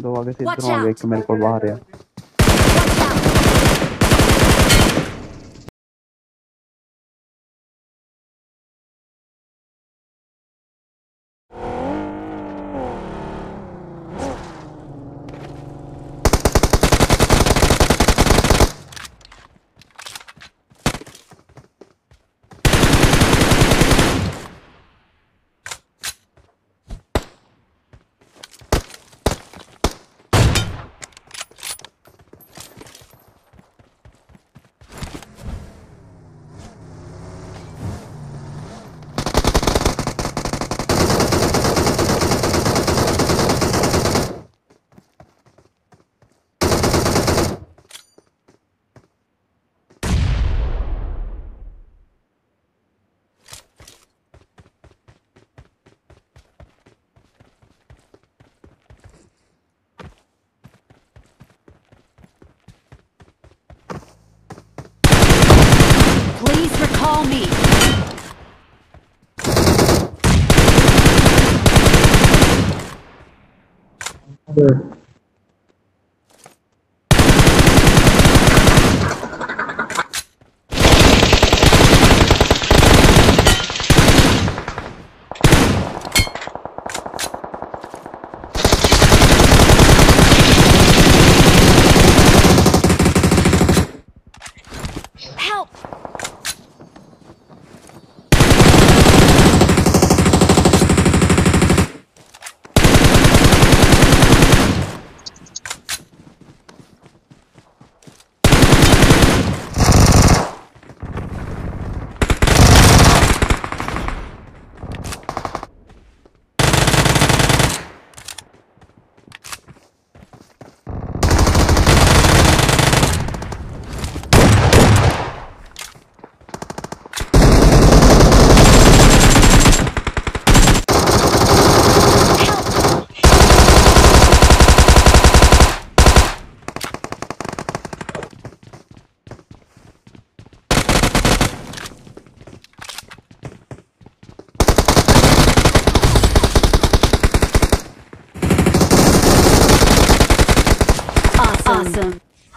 दो आगे से दो आगे एक तो मेरे को बाहर है। other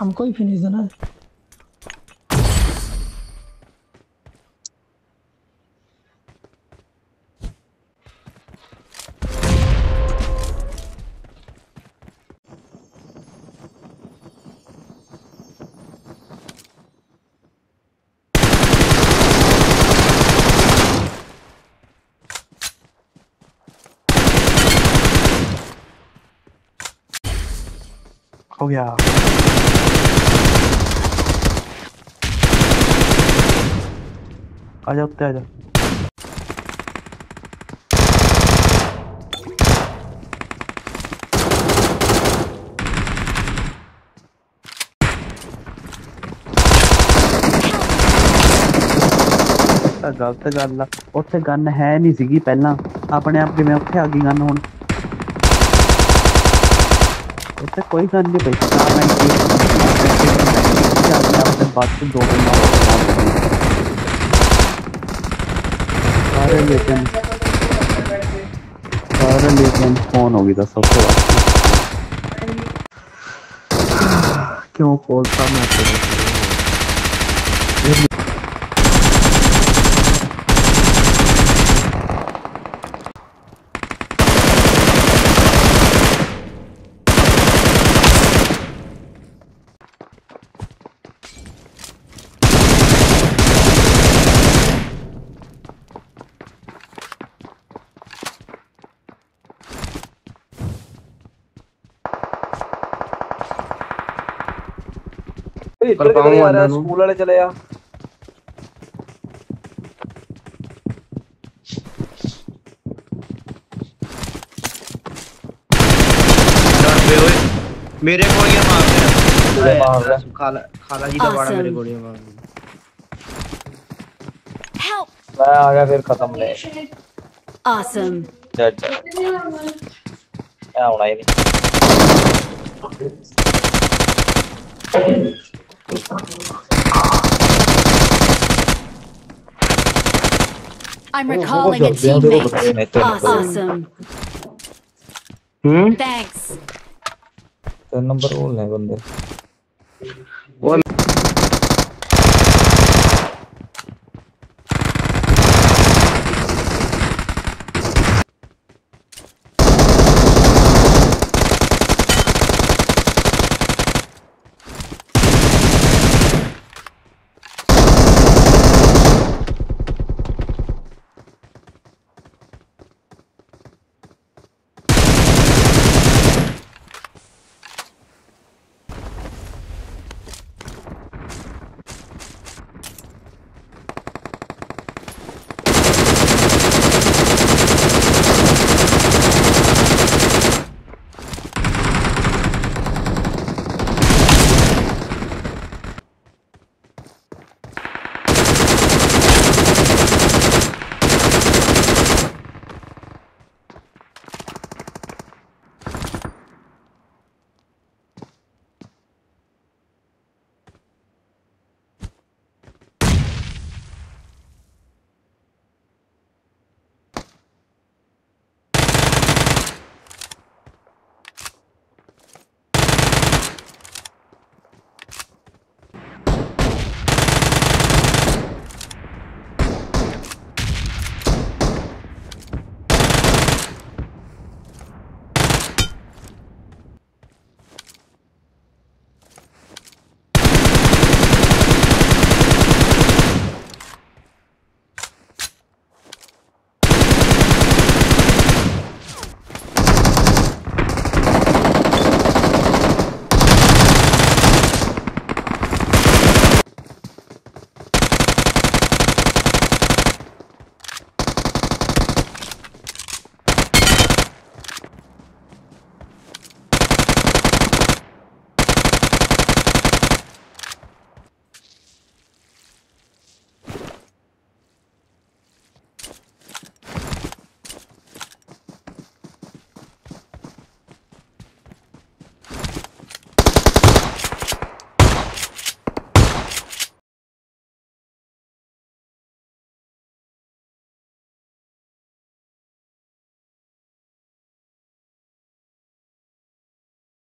हमको ही फिनिश देना हो गया आजा उत्ते आजा ਤਾਂ ਗਲਤ ਗੱਲ ਆ ਉੱਥੇ ਗਨ ਹੈ ਨਹੀਂ ਸੀਗੀ ਪਹਿਲਾਂ ਆਪਣੇ ਆਪ ਕਿਵੇਂ ਉੱਥੇ ਆ ਗਈ ਗਨ ਹੁਣ इससे कोई गन नहीं पैसा मैं बात लेकिन फ़ोन होगी था सबसे क्यों मैं? ਇੱਧਰ ਕਿਧਰ ਆ ਰਿਹਾ ਸਕੂਲ ਵਾਲੇ ਚਲੇ ਆ ਡਰਦੇ ਓਏ ਮੇਰੇ ਗੋਲੀਆਂ ਮਾਰ ਮੇਰੇ ਮਾਰ ਰਿਹਾ। ਖਾਲਾ ਖਾਲਾ ਜੀ ਦਾ ਬਾੜਾ ਮੇਰੇ Awesome. ਗੋਲੀਆਂ ਮਾਰ Help! ਮੈਂ ਆ ਗਿਆ ਫਿਰ ਖਤਮ ਨੇ Awesome. I'm recalling a teammate. Awesome. Hmm? Thanks. The number one है बंदे.